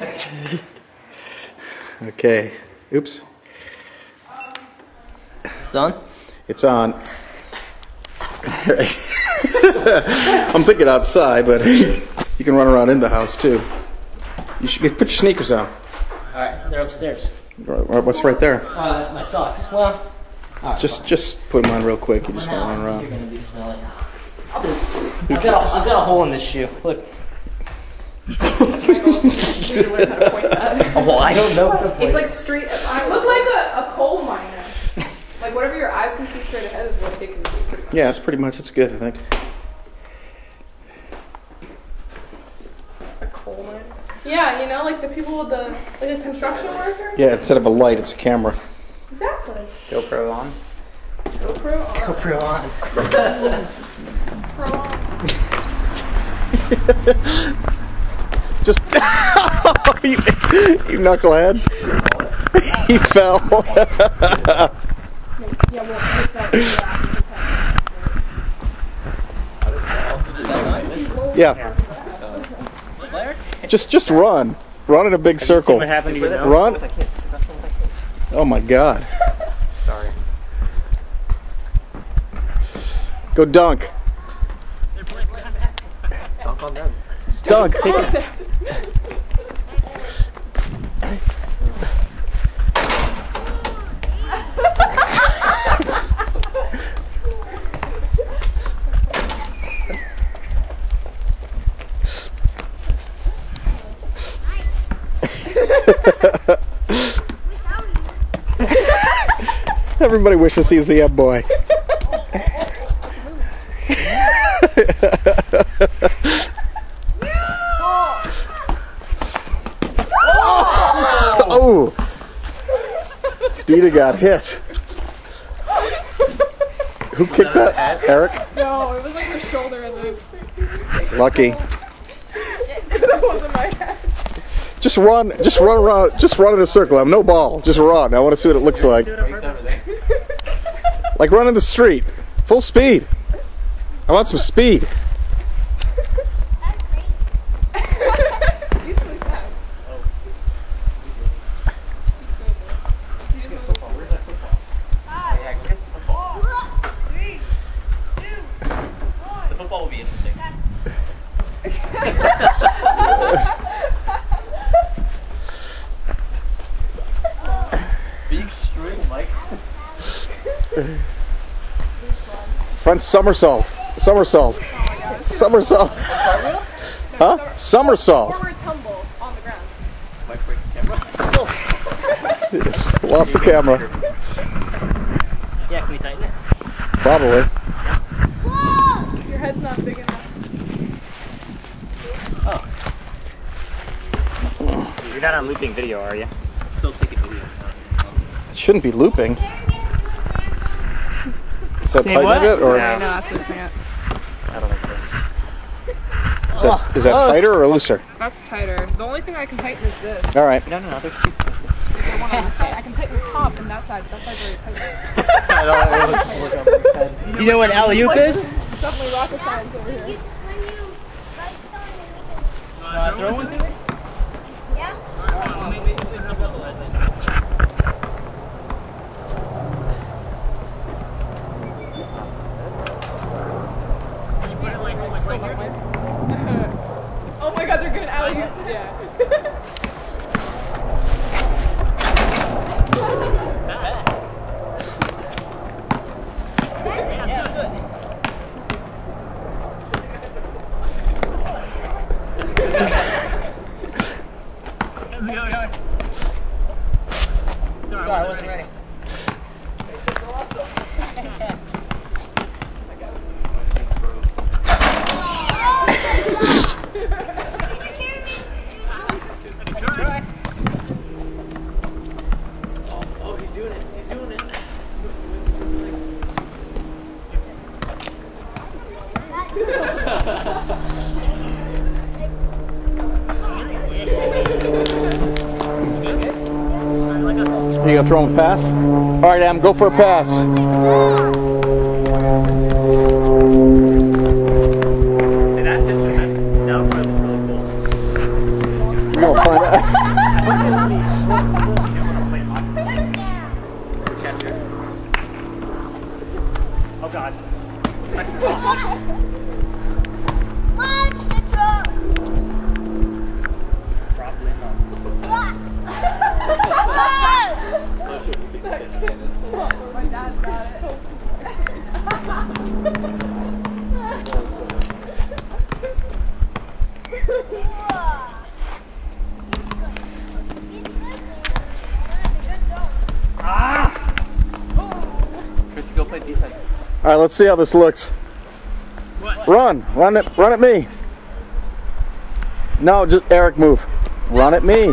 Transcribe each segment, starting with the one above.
Okay. Oops. It's on? It's on. I'm thinking outside, but you can run around in the house too. You should put your sneakers on. Alright, they're upstairs. What's right there? Uh, my socks. Well, Just just put them on real quick. You just now don't run you're around. gonna be smelly. I've got, a, I've got a hole in this shoe. Look. Well, I don't know. It's like straight. I look like a, a coal miner. like whatever your eyes can see straight ahead is what they can see. Pretty much. Yeah, it's pretty much it's good. I think. A coal miner. Yeah, you know, like the people with the like a construction worker. Yeah, instead of a light, it's a camera. Exactly. GoPro on. GoPro on. GoPro on. Pro on. Just you, you knucklehead. he fell. Yeah, we'll make that video after his head. yeah. Just just run. Run in a big circle. What happened to you now? Run. Oh my god. Sorry. Go dunk. Dunk on them. Dunk. Everybody wishes he's the up boy. Oh! Dita got hit. Who kicked that? Eric? No, it was like the shoulder and the. Lucky. that wasn't my head. Just run, just run around, just run in a circle. I'm no ball. Just run. I want to see what it looks like. Like run in the street. Full speed. I want some speed. Front somersault. Somersault. Somersault. Huh? Somersault. On the ground. Mike, camera. Lost the camera. Yeah, can we tighten it? Probably. Your head's not big enough. Oh. You're not on looping video, are you? Still taking video. It shouldn't be looping. Is that Say tight what? a or No. that's loosening it. I don't think so. is that, is that Oh, tighter or looser? That's tighter. The only thing I can tighten is this. All right. No, no, no. There's two. The one on this side. I can tighten the top and that side. That side's very tight. I don't know. Look up instead. Do you know what alley oop is? Definitely rocket science over here. Uh, throw one to me? Oh my god, they're good alley oops. Yeah. Sorry, I wasn't ready. Are you gonna throw him a pass? All right, Am, go for a pass. Oh God. Probably not. All right, let's see how this looks. Run, run it, run at me. No, just Eric, move. Run at me.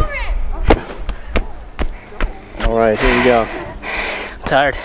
All right, here we go. I'm tired.